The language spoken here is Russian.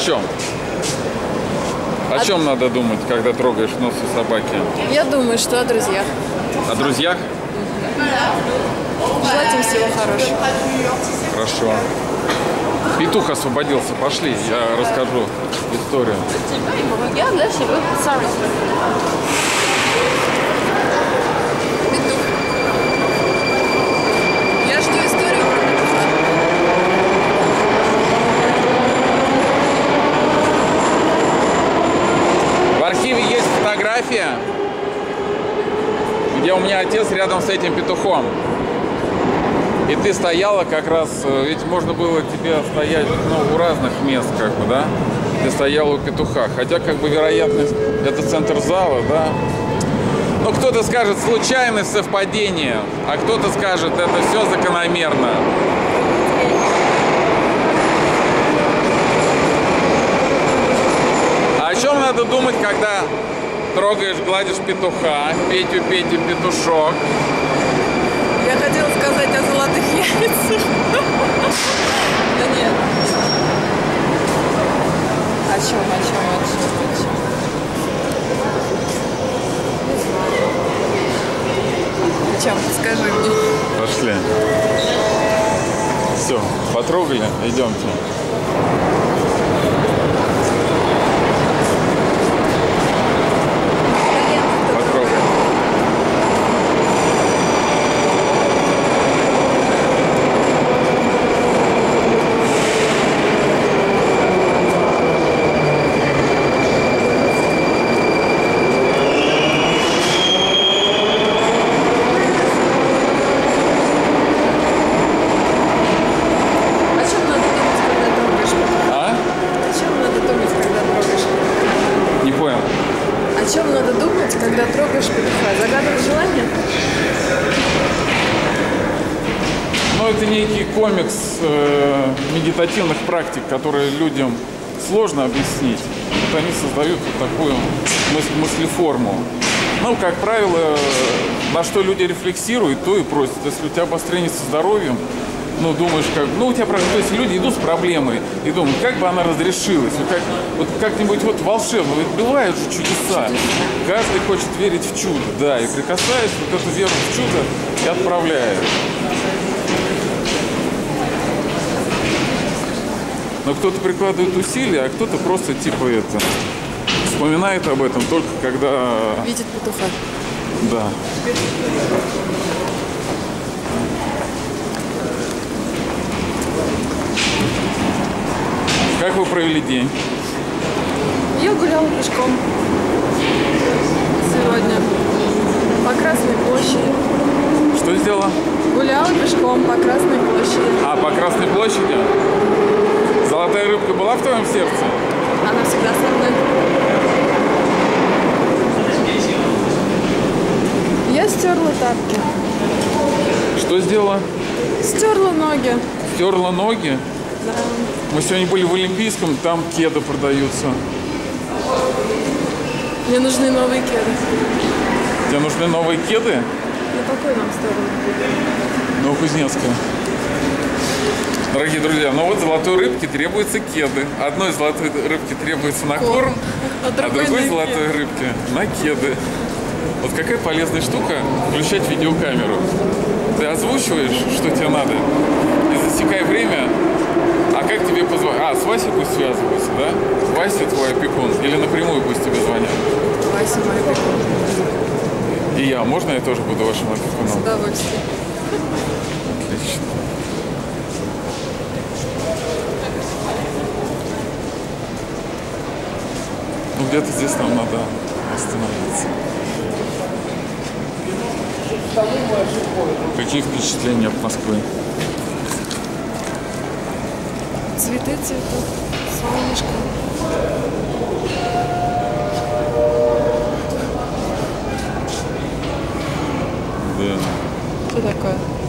чем? О чем надо думать, когда трогаешь нос у собаки? Я думаю, что о друзьях. О друзьях? Желать им всего хорошего. Хорошо. Петух освободился. Пошли, я расскажу историю. Петух. Я жду историю про петуха. В архиве есть фотография, где у меня отец рядом с этим петухом. И ты стояла как раз, э, ведь можно было тебе стоять ну, у разных мест, как бы, да? Ты стояла у петуха. Хотя, как бы, вероятность, это центр зала, да? Ну, кто-то скажет случайность, совпадение, а кто-то скажет, это все закономерно. А о чем надо думать, когда трогаешь, гладишь петуха, Петю, Петю, петушок? Я хотела сказать о золотых яйцах. Да нет. О чем, о чем, о чем, о чем? Не знаю. О чем? Скажи мне. Пошли. Все, потрогали, идемте. Потрогали. О чем надо думать, когда трогаешь петуха? А? О чем надо думать, когда трогаешь петуха? Не понял. О чем надо думать, когда трогаешь петуха? Загадывать желание? Ну, это некий комикс э, медитативных практик, которые людям сложно объяснить. Вот они создают вот такую мыс- мыслеформу. Ну, как правило, на что люди рефлексируют, то и просят. Если у тебя обострение со здоровьем, ну, думаешь, как... Ну, у тебя... То есть люди идут с проблемой и думают, как бы она разрешилась. Вот, как, вот как-нибудь вот волшебно. Ведь бывают же чудеса. Каждый хочет верить в чудо, да. И прикасаясь, вот эту веру в чудо и отправляет. Но кто-то прикладывает усилия, а кто-то просто типа это вспоминает об этом только когда, Видит петуха. да. Вы провели день? Я гуляла пешком сегодня по Красной площади. Что сделала? Гуляла пешком по Красной площади. А, по Красной площади? Золотая рыбка была в твоем сердце? Она всегда со мной. Я стерла тапки. Что сделала? Стерла ноги. Стерла ноги? Да. Мы сегодня были в Олимпийском, там кеды продаются. Мне нужны новые кеды. Тебе нужны новые кеды? На какой нам сторону? Новокузнецкая. Дорогие друзья, ну вот золотой рыбке требуются кеды. Одной золотой рыбке требуется на корм, А а другой другой на золотой рыбке на кеды. Вот какая полезная штука включать видеокамеру. Ты озвучиваешь, что тебе надо, и засекай время. А как тебе позвонить? А, с Васей пусть связываются, да? Вася твой опекун. Или напрямую пусть тебе звонят. Вася мой опекун. И я. Можно я тоже буду вашим С опекуном? удовольствием. Отлично. Ну, где-то здесь нам надо остановиться. Какие впечатления от Москвы? Цветы цветут. Солнышко. Да. Что такое?